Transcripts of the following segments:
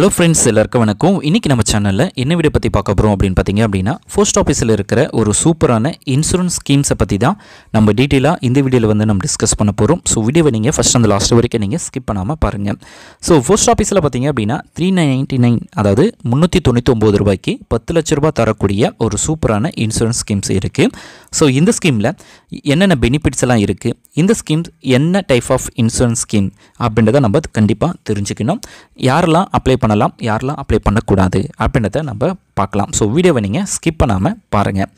Hello friends எல்லாருக்கும் வணக்கம். இன்றைக்கி நம்ம சேனலில் என்ன வீடியோ பற்றி பார்க்க போகிறோம் அப்படின்னு பார்த்தீங்க அப்படின்னா போஸ்ட் ஆஃபீஸில் இருக்கிற ஒரு சூப்பரான இன்சூரன்ஸ் ஸ்கீம்ஸை பற்றி தான் நம்ம டீட்டெயிலாக இந்த வீடியோவில் வந்து நம்ம டிஸ்கஸ் பண்ண போகிறோம் ஸோ வீடியோவை நீங்கள் ஃபஸ்ட் அந்த லாஸ்ட் வரைக்கும் நீங்கள் ஸ்கிப் பண்ணாமல் பாருங்கள் ஸோ போஸ்ட் ஆஃபீஸில் பார்த்தீங்க அப்படின்னா த்ரீ நைன்ட்டி நைன் அதாவது முந்நூற்றி தொண்ணூற்றி ஒம்பது ரூபாய்க்கு பத்து லட்ச ரூபாய் தரக்கூடிய ஒரு சூப்பரான இன்சூரன்ஸ் ஸ்கீம்ஸ் இருக்குது ஸோ இந்த ஸ்கீமில் என்னென்ன பெனிஃபிட்ஸ் எல்லாம் இருக்குது இந்த ஸ்கீம்ஸ் என்ன டைப் ஆஃப் இன்சூரன்ஸ் ஸ்கீம் அப்படின்றத நம்ம கண்டிப்பாக தெரிஞ்சுக்கணும். யாரெல்லாம் அப்ளை பண்ணலாம் யாரெல்லாம் அப்ளை பண்ணக்கூடாது அப்படின்றத நம்ம பார்க்கலாம். ஸோ வீடியோவை நீங்கள் ஸ்கிப் பண்ணாமல் பாருங்கள்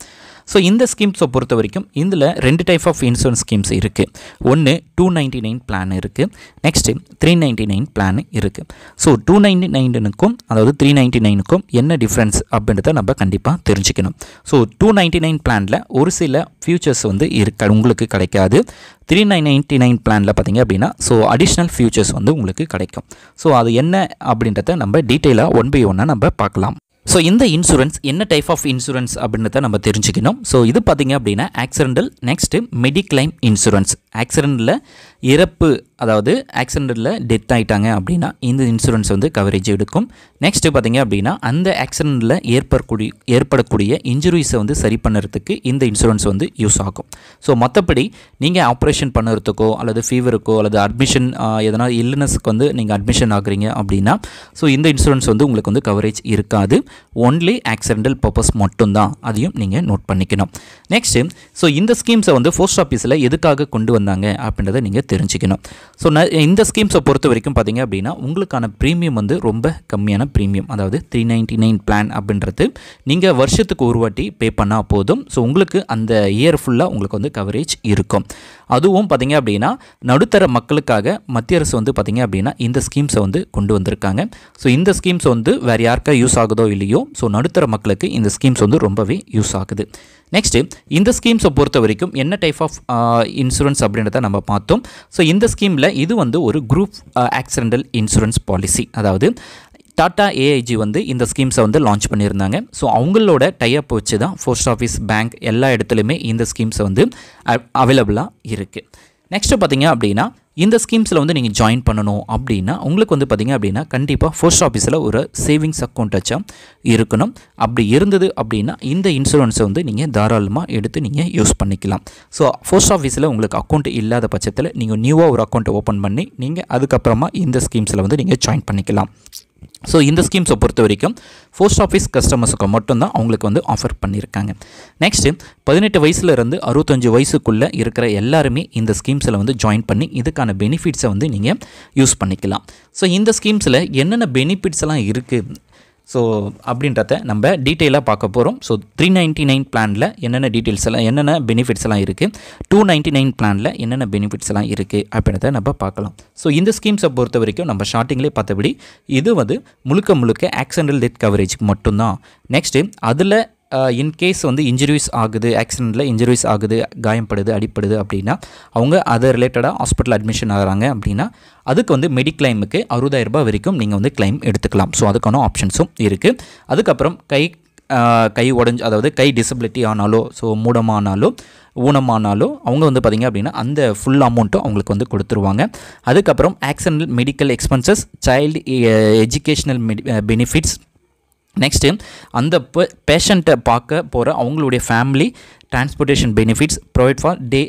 ஸோ இந்த ஸ்கீம்ஸை பொறுத்த வரைக்கும் இதில் ரெண்டு டைப் ஆஃப் இன்சூரன்ஸ் ஸ்கீம்ஸ் இருக்குது ஒன்று டூ நைன்ட்டி நைன் பிளான் இருக்குது next three ninety nine plan இருக்குது ஸோ டூ நைன்ட்டி நைனுக்கும் அதாவது த்ரீ நைன்ட்டி நைனுக்கும் என்ன டிஃப்ரென்ஸ் அப்படின்றத நம்ம கண்டிப்பாக தெரிஞ்சுக்கணும். ஸோ டூ நைன்ட்டி நைன் பிளானில் ஒரு சில ஃபியூச்சர்ஸ் வந்து இருக்க உங்களுக்கு கிடைக்காது. த்ரீ நைன் நைன்ட்டி நைன் பிளானில் பார்த்தீங்க அப்படின்னா ஸோ அடிஷ்னல் ஃபியூச்சர்ஸ் வந்து உங்களுக்கு கிடைக்கும். ஸோ அது என்ன அப்படின்றத நம்ம டீட்டெயிலாக ஒன் பை ஒன்னாக நம்ம பார்க்கலாம். ஸோ இந்த இன்சூரன்ஸ் என்ன டைப் ஆஃப் இன்சூரன்ஸ் அப்படின்றத நம்ம தெரிஞ்சுக்கணும். ஸோ இது பார்த்திங்க அப்படின்னா ஆக்சிடென்டல் நெக்ஸ்ட்டு மெடிக்ளைம் இன்சூரன்ஸ் ஆக்சிடென்ட்டில் இறப்பு அதாவது ஆக்சிடென்ட்டில் டெத் ஆகிட்டாங்க அப்படின்னா இந்த இன்சூரன்ஸ் வந்து கவரேஜ் எடுக்கும். நெக்ஸ்ட்டு பார்த்தீங்க அப்படின்னா அந்த ஆக்சிடென்ட்டில் ஏற்படக்கூடிய ஏற்படக்கூடிய இன்ஜுரிஸை வந்து சரி பண்ணுறதுக்கு இந்த இன்சூரன்ஸ் வந்து யூஸ் ஆகும். ஸோ மற்றபடி நீங்கள் ஆப்ரேஷன் பண்ணுறதுக்கோ அல்லது ஃபீவருக்கோ அல்லது அட்மிஷன் எதனா இல்னஸ்க்கு வந்து நீங்கள் அட்மிஷன் ஆகுறீங்க அப்படின்னா ஸோ இந்த இன்சூரன்ஸ் வந்து உங்களுக்கு வந்து கவரேஜ் இருக்காது. ஒன்லி ஆக்சிடென்டல் பர்பஸ் மட்டும்தான். அதையும் நீங்கள் நோட் பண்ணிக்கணும். நெக்ஸ்ட்டு ஸோ இந்த ஸ்கீம்ஸை வந்து போஸ்ட் ஆஃபீஸில் எதுக்காக கொண்டு வந்தாங்க அப்படின்றத நீங்கள் தெரிஞ்சுக்கணும். ஸோ நான் இந்த ஸ்கீம்ஸை பொறுத்த வரைக்கும் பார்த்தீங்க அப்படின்னா உங்களுக்கான ப்ரீமியம் வந்து ரொம்ப கம்மியான ப்ரீமியம் அதாவது த்ரீ நைன்ட்டி நைன் பிளான் அப்படின்றது நீங்கள் வருஷத்துக்கு ஒரு வாட்டி பே பண்ணால் போதும். ஸோ உங்களுக்கு அந்த இயர் ஃபுல்லாக உங்களுக்கு வந்து கவரேஜ் இருக்கும். அதுவும் பார்த்தீங்க அப்படின்னா நடுத்தர மக்களுக்காக மத்திய அரசு வந்து பார்த்திங்க அப்படின்னா இந்த ஸ்கீம்ஸை வந்து கொண்டு வந்திருக்காங்க. ஸோ இந்த ஸ்கீம்ஸ் வந்து வேறு யாருக்கா யூஸ் ஆகுதோ இல்லையோ ஸோ நடுத்தர மக்களுக்கு இந்த ஸ்கீம்ஸ் வந்து ரொம்பவே யூஸ் ஆகுது. நெக்ஸ்ட்டு இந்த ஸ்கீம்ஸை பொறுத்த வரைக்கும் என்ன டைப் ஆஃப் இன்சூரன்ஸ் அப்படின்றத நம்ம பார்த்தோம். ஸோ இந்த ஸ்கீமில் இது வந்து ஒரு குரூப் ஆக்சிடென்டல் இன்சூரன்ஸ் பாலிசி அதாவது டாட்டா ஏஐஜி வந்து இந்த ஸ்கீம்ஸை வந்து லான்ச் பண்ணியிருந்தாங்க. ஸோ அவங்களோட டைஅப் வச்சு தான் போஸ்ட் ஆஃபீஸ் பேங்க் எல்லா இடத்துலையுமே இந்த ஸ்கீம்ஸை வந்து அவைலபிளாக இருக்குது நெக்ஸ்ட்டு பார்த்தீங்க அப்படின்னா இந்த ஸ்கீம்ஸில் வந்து நீங்கள் ஜாயின் பண்ணணும் அப்படின்னா உங்களுக்கு வந்து பார்த்திங்க அப்படின்னா கண்டிப்பாக போஸ்ட் ஆஃபீஸில் ஒரு சேவிங்ஸ் அக்கௌண்ட்டாச்சும் இருக்கணும். அப்படி இருந்தது அப்படின்னா இந்த இன்சூரன்ஸை வந்து நீங்கள் தாராளமாக எடுத்து நீங்கள் யூஸ் பண்ணிக்கலாம். ஸோ போஸ்ட் ஆஃபீஸில் உங்களுக்கு அக்கௌண்ட் இல்லாத பட்சத்தில் நீங்கள் நியூவாக ஒரு அக்கௌண்ட்டை ஓப்பன் பண்ணி நீங்கள் அதுக்கப்புறமா இந்த ஸ்கீம்ஸில் வந்து நீங்கள் ஜாயின் பண்ணிக்கலாம். ஸோ இந்த ஸ்கீம்ஸை பொறுத்த வரைக்கும் போஸ்ட் ஆஃபீஸ் கஸ்டமர்ஸுக்கு மட்டும்தான் அவங்களுக்கு வந்து ஆஃபர் பண்ணியிருக்காங்க நெக்ஸ்ட்டு பதினெட்டு வயசுலேருந்து அறுபத்தஞ்சு வயசுக்குள்ளே இருக்கிற எல்லாருமே இந்த ஸ்கீம்ஸில் வந்து ஜாயின் பண்ணி இதுக்கான பெனிஃபிட்ஸை வந்து நீங்கள் யூஸ் பண்ணிக்கலாம். ஸோ இந்த ஸ்கீம்ஸில் என்னென்ன பெனிஃபிட்ஸ் எல்லாம் இருக்குது ஸோ அப்படின்றத நம்ம டீட்டெயிலாக பார்க்க போகிறோம் ஸோ த்ரீ நைன்ட்டி நைன் பிளானில் என்னென்ன டீட்டெயில்ஸ் எல்லாம் என்னென்ன பெனிஃபிட்ஸ் எல்லாம் இருக்குது டூ நைன்ட்டி நைன் பிளானில் என்னென்ன பெனிஃபிட்ஸ் எல்லாம் இருக்குது அப்படின்றத நம்ம பார்க்கலாம். ஸோ இந்த ஸ்கீம்ஸை பொறுத்த வரைக்கும் நம்ம ஸ்டார்டிங்லேயே பார்த்தபடி இது வந்து முழுக்க முழுக்க ஆக்சிடென்டல் டெத் கவரேஜ்க்கு மட்டும்தான். நெக்ஸ்ட்டு அதில் இன்கேஸ் வந்து இன்ஜுரிஸ் ஆகுது ஆக்சிடெண்ட்டில் இன்ஜுரிஸ் ஆகுது காயப்படுது அடிப்படுது அப்படின்னா அவங்க அதை ரிலேட்டடாக ஹாஸ்பிட்டல் அட்மிஷன் ஆகிறாங்க அப்படின்னா அதுக்கு வந்து மெடிக்ளைமுக்கு அறுபதாயிரரூபா வரைக்கும் நீங்கள் வந்து கிளைம் எடுத்துக்கலாம். ஸோ அதுக்கான ஆப்ஷன்ஸும் இருக்குது அதுக்கப்புறம் கை கை உடஞ்சி அதாவது கை டிசபிலிட்டி ஆனாலோ ஸோ மூடமானாலோ ஊனமானாலோ அவங்க வந்து பார்த்திங்க அப்படின்னா அந்த ஃபுல் அமௌண்ட்டும் அவங்களுக்கு வந்து கொடுத்துருவாங்க. அதுக்கப்புறம் accidental medical expenses child educational medi benefits next அந்த பேஷண்ட்டை பார்க்க போகிற அவங்களுடைய family transportation benefits provide for day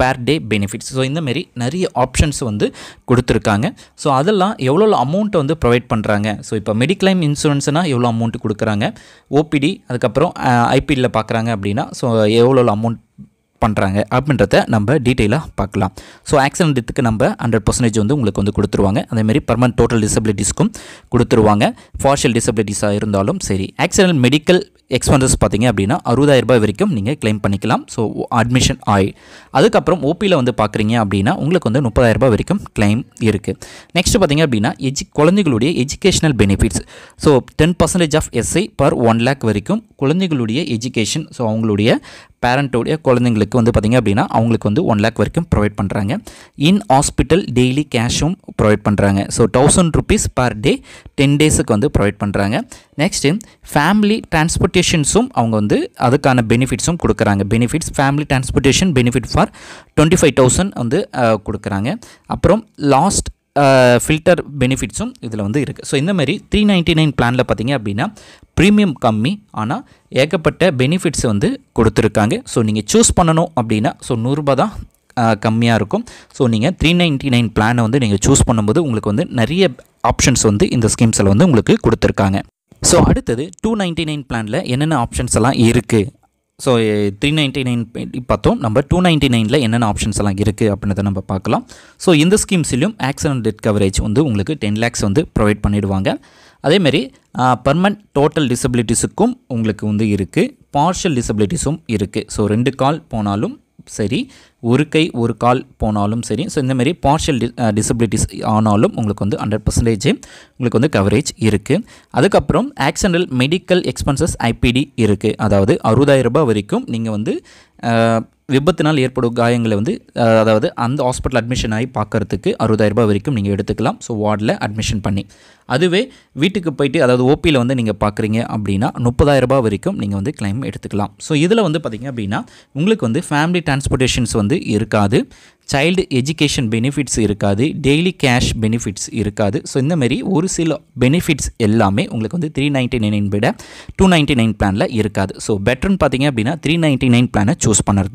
per day benefits so இந்தமாரி நிறைய ஆப்ஷன்ஸ் வந்து கொடுத்துருக்காங்க. ஸோ அதெல்லாம் எவ்வளோ அமௌண்ட்டை வந்து ப்ரொவைட் பண்ணுறாங்க ஸோ இப்போ மெடிக்ளைம் இன்சூரன்ஸ்னால் எவ்வளோ அமௌண்ட் கொடுக்குறாங்க? ஓபிடி அதுக்கப்புறம் ஐபிடியில் பார்க்குறாங்க அப்படின்னா ஸோ எவ்வளோ அமௌண்ட் பண்ணுறாங்க அப்படின்றத நம்ம டீட்டெயிலாக பார்க்கலாம். ஸோ ஆக்சிடென்ட் டெத்துக்கு நம்ம ஹண்ட்ரட் பர்சன்டேஜ் வந்து உங்களுக்கு வந்து கொடுத்துருவாங்க. அதேமாதிரி பர்மனன்ட் டோட்டல் டிசபிலிட்டிஸ்க்கும் கொடுத்துருவாங்க. பார்ஷியல் டிசபிலிட்டிஸாக இருந்தாலும் சரி. ஆக்சிடென்ட் மெடிக்கல் எக்ஸ்பென்சஸ் பார்த்தீங்க அப்படின்னா அறுபதாயிரம் ரூபாய் வரைக்கும் நீங்கள் கிளைம் பண்ணிக்கலாம். ஸோ அட்மிஷன் ஆய். அதுக்கப்புறம் ஓபியில் வந்து பார்க்குறீங்க அப்படின்னா உங்களுக்கு வந்து முப்பதாயிரம் ரூபாய் வரைக்கும் கிளைம் இருக்குது நெக்ஸ்ட் பார்த்தீங்க அப்படின்னா எஜு குழந்தைகளுடைய educational benefits so ten percentage of SI per one lakh வரைக்கும் குழந்தைகளுடைய எஜுகேஷன் ஸோ அவங்களுடைய பேரண்ட்டோடைய குழந்தைங்களுக்கு வந்து பார்த்திங்க அப்படின்னா அவங்களுக்கு வந்து ஒன் லேக் வரைக்கும் ப்ரொவைட் பண்ணுறாங்க இன் ஹாஸ்பிட்டல் டெய்லி கேஷும் ப்ரொவைட் பண்ணுறாங்க so thousand rupees per day ten டேஸுக்கு வந்து ப்ரொவைட் பண்ணுறாங்க நெக்ஸ்ட்டு ஃபேமிலி டிரான்ஸ்போர்ட்டேஷன்ஸும் அவங்க வந்து அதுக்கான பெனிஃபிட்ஸும் கொடுக்குறாங்க. Benefits family transportation benefit for twenty five thousand வந்து கொடுக்குறாங்க. அப்புறம் லாஸ்ட் ஃபில்டர் பெனிஃபிட்ஸும் இதில் வந்து இருக்குது ஸோ இந்த மாதிரி த்ரீ நைன்ட்டி நைன் பிளானில் பார்த்தீங்க அப்படின்னா ப்ரீமியம் கம்மி ஆனால் ஏகப்பட்ட பெனிஃபிட்ஸ் வந்து கொடுத்துருக்காங்க. ஸோ நீங்கள் சூஸ் பண்ணணும் அப்படின்னா ஸோ நூறுரூபா தான் கம்மியாக இருக்கும். ஸோ நீங்கள் த்ரீ நைன்ட்டி நைன் பிளானை வந்து நீங்கள் சூஸ் பண்ணும்போது உங்களுக்கு வந்து நிறைய ஆப்ஷன்ஸ் வந்து இந்த ஸ்கீம்ஸில் வந்து உங்களுக்கு கொடுத்துருக்காங்க. ஸோ அடுத்தது டூ நைன்ட்டி நைன் பிளானில் என்னென்ன ஆப்ஷன்ஸ் எல்லாம் இருக்குது ஸோ த்ரீ நைன்ட்டி நைன் பார்த்தோம். நம்ம டூ நைன்ட்டி நைனில் என்னென்ன ஆப்ஷன்ஸ் எல்லாம் இருக்குது அப்படின்றத நம்ம பார்க்கலாம். ஸோ இந்த ஸ்கீம்ஸ்லையும் ஆக்சிடென்ட் டெட் கவரேஜ் வந்து உங்களுக்கு டென் லேக்ஸ் வந்து ப்ரொவைட் பண்ணிடுவாங்க. அதேமாரி பர்மனன்ட் டோட்டல் டிசபிலிட்டிஸுக்கும் உங்களுக்கு வந்து இருக்குது பார்ஷியல் டிசபிலிட்டிஸும் இருக்குது ஸோ ரெண்டு கால் போனாலும் சரி ஒரு கை ஒரு கால் போனாலும் சரி. ஸோ இந்த மாதிரி பார்ஷியல் டிசபிலிட்டிஸ் ஆனாலும் உங்களுக்கு வந்து ஹண்ட்ரட் பர்சன்டேஜ் உங்களுக்கு வந்து கவரேஜ் இருக்குது அதுக்கப்புறம் ஆக்சிடென்டல் மெடிக்கல் எக்ஸ்பென்சஸ் ஐபிடி இருக்குது அதாவது அறுபதாயிரம் ரூபாய் வரைக்கும் நீங்கள் வந்து விபத்தினால் ஏற்படும் காயங்களை வந்து அதாவது அந்த ஹாஸ்பிட்டல் அட்மிஷன் ஆகி பார்க்குறதுக்கு அறுபதாயிரரூபா வரைக்கும் நீங்கள் எடுத்துக்கலாம். ஸோ வார்டில் அட்மிஷன் பண்ணி. அதுவே வீட்டுக்கு போயிட்டு அதாவது ஓபியில் வந்து நீங்கள் பார்க்குறீங்க அப்படின்னா முப்பதாயிரரூபா வரைக்கும் நீங்கள் வந்து கிளைம் எடுத்துக்கலாம். ஸோ இதில் வந்து பார்த்திங்க அப்படின்னா உங்களுக்கு வந்து ஃபேமிலி டிரான்ஸ்போர்ட்டேஷன்ஸ் வந்து இருக்காது. சைல்டு எஜுகேஷன் பெனிஃபிட்ஸ் இருக்காது. டெய்லி கேஷ் பெனிஃபிட்ஸ் இருக்காது. ஸோ இந்தமாரி ஒரு சில பெனிஃபிட்ஸ் எல்லாமே உங்களுக்கு வந்து த்ரீ நைன்ட்டி நைன் விட டூ நைன்ட்டி நைன் பிளானில் இருக்காது. ஸோ பெட்டர்னு பார்த்தீங்க அப்படின்னா த்ரீ நைன்ட்டி நைன் பிளானை சூஸ் பண்ணுறது